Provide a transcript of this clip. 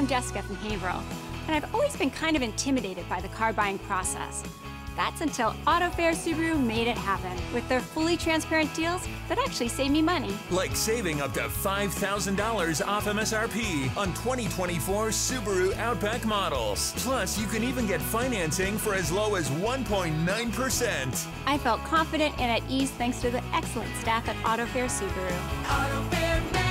I'm Jessica from Haverhill, and I've always been kind of intimidated by the car buying process. That's until AutoFair Subaru made it happen with their fully transparent deals that actually save me money. Like saving up to $5,000 off MSRP on 2024 Subaru Outback models. Plus, you can even get financing for as low as 1.9%. I felt confident and at ease thanks to the excellent staff at AutoFair Subaru.